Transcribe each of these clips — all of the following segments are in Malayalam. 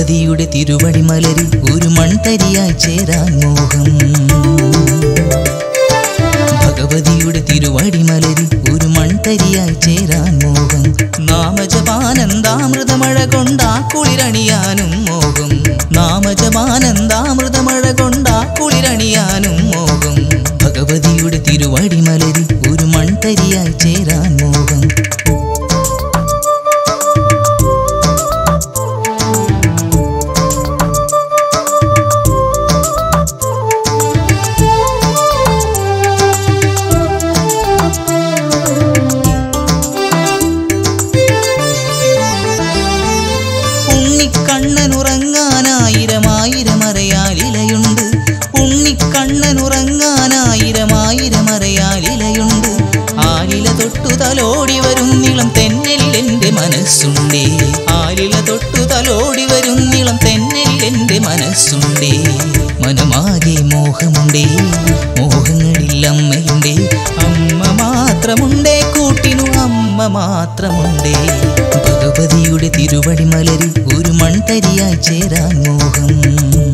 ഭഗവതിയുടെ തിരുവടി മലരി ഒരു മൺതരിയായി ചേരാൻ മോഹം. ഭഗവതിയുടെ തിരുവടി മലരി ഒരു മൺതരിയായി ചേരാൻ മോഹം. നാമജപാനന്ദാമൃതമഴ കൊണ്ടാ കുളിരണിയാനും മോഹം. നാമജപാനന്ദാമൃതമഴ കൊണ്ടാ കുളിരണിയാനും മോഹം. ഭഗവതിയുടെ തിരുവടി മലരി ഒരു മൺതരിയായി ചേരാൻ തൊട്ടു തലോടി വരും നീളം തെന്നലിൽ എന്റെ മനസ്സുണ്ടേ. ആലില തൊട്ടു തലോടി വരും നീളം തെന്നലിൽ എന്റെ മനസ്സുണ്ടേ. മനമാകെ മോഹമുണ്ടേ മോഹങ്ങളിൽ അമ്മയുണ്ടേ. അമ്മ മാത്രമുണ്ടേ കൂട്ടിനു അമ്മ മാത്രമുണ്ടേ. ഭഗവതിയുടെ തിരുവടി മലരി ഒരു മൺതരിയായി ചേരാൻ മോഹം.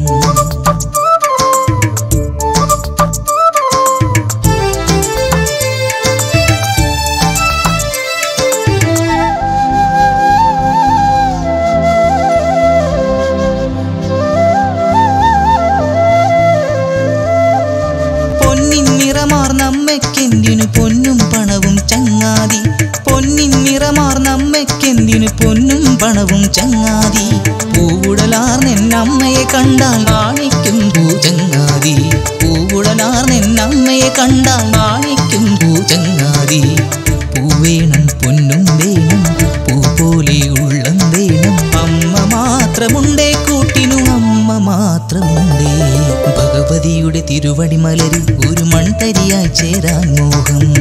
നിറമാർന്നമ്മയ്ക്കെന്തിനു പൊന്നും പണവും ചങ്ങാതി? പൊന്നിൻ നിറമാർ നമ്മക്കെന്തിനു പൊന്നും പണവും ചങ്ങാതി? പൂവുടലാർന്നെന്നമ്മയെ കണ്ടാൽ നാണിക്കും പൂചങ്ങാതി. പൂവുടലാർന്നെന്നമ്മയെ കണ്ടാൽ നാണിക്കും പൂചങ്ങാതി. പൂവേണം പൊന്നും വേണം പൂ പോലെ ഉള്ളം വേണം. അമ്മ മാത്രമുണ്ടേ കൂട്ടിനു അമ്മ മാത്രമുണ്ടേ ഭഗവതിയുടെ തിരുവടി മലരി ഒരു മൺതരിയായി ചേരാൻ മോഹം.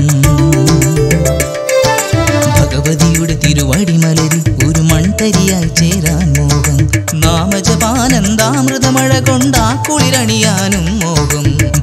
ഭഗവതിയുടെ തിരുവടി മലരി ഒരു മൺതരിയായി ചേരാൻ മോഹം. നാമജപാനന്ദാമൃതമഴ കൊണ്ടാ കുളിരണിയാനും മോഹം.